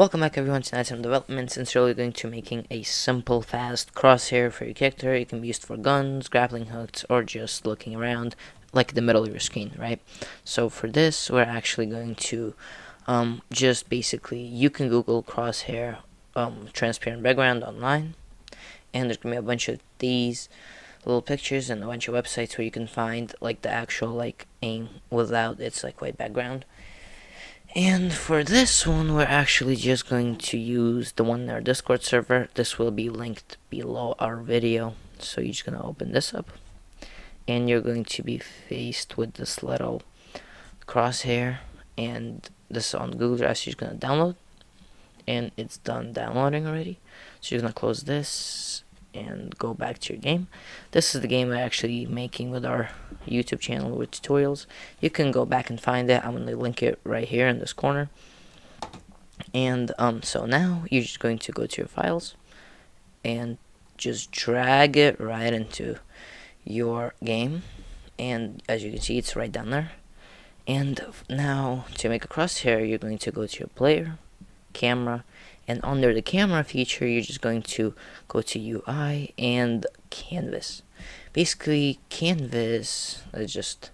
Welcome back everyone to Nighttime Developments and we're going to making a simple fast crosshair for your character. It can be used for guns, grappling hooks, or just looking around like the middle of your screen, right? So for this we're actually going to um, just basically you can Google crosshair um, transparent background online and there's gonna be a bunch of these little pictures and a bunch of websites where you can find like the actual like aim without its like white background and for this one, we're actually just going to use the one in our Discord server. This will be linked below our video. So you're just going to open this up. And you're going to be faced with this little crosshair. And this is on Google Drive, so you're just going to download. And it's done downloading already. So you're going to close this and go back to your game. This is the game we're actually making with our YouTube channel with tutorials. You can go back and find it. I'm going to link it right here in this corner. And um, so now you're just going to go to your files and just drag it right into your game. And as you can see, it's right down there. And now to make a crosshair, you're going to go to your player, camera, and under the camera feature you're just going to go to UI and canvas. Basically canvas let's just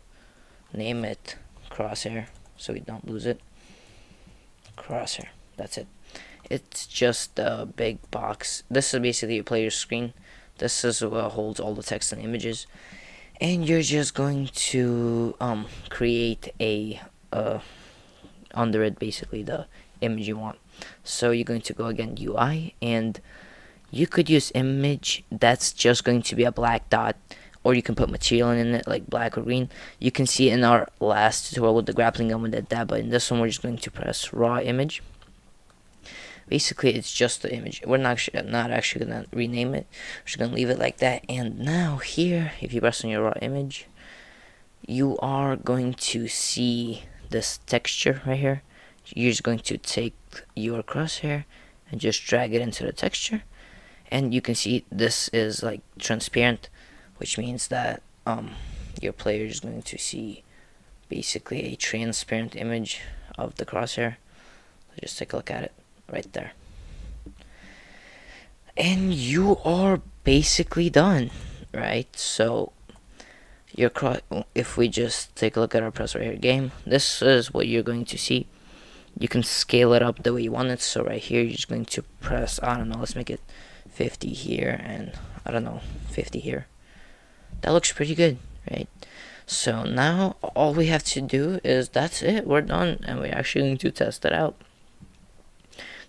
name it crosshair so we don't lose it. Crosshair that's it. It's just a big box. This is basically your player screen. This is what holds all the text and images. And you're just going to um, create a uh, under it basically the image you want so you're going to go again UI and you could use image that's just going to be a black dot or you can put material in it like black or green. You can see in our last tutorial with the grappling gun we did that but in this one we're just going to press raw image. Basically it's just the image. We're not actually not actually gonna rename it. We're just gonna leave it like that. And now here if you press on your raw image you are going to see this texture right here you're just going to take your crosshair and just drag it into the texture. And you can see this is like transparent which means that um, your player is going to see basically a transparent image of the crosshair. So just take a look at it right there. And you are basically done right? So your cross if we just take a look at our press right here game this is what you're going to see you can scale it up the way you want it. So right here you're just going to press I don't know let's make it 50 here and I don't know 50 here. That looks pretty good right? So now all we have to do is that's it. We're done. And we're actually going to test it out.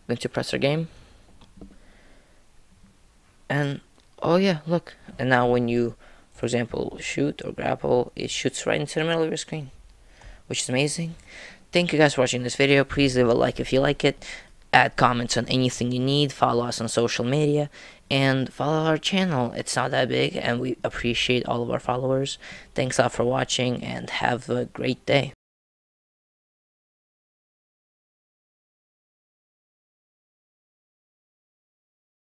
Going to press our game. And oh yeah look. And now when you for example shoot or grapple it shoots right into the middle of your screen which is amazing Thank you guys for watching this video. Please leave a like if you like it. Add comments on anything you need. Follow us on social media. And follow our channel. It's not that big and we appreciate all of our followers. Thanks a lot for watching and have a great day.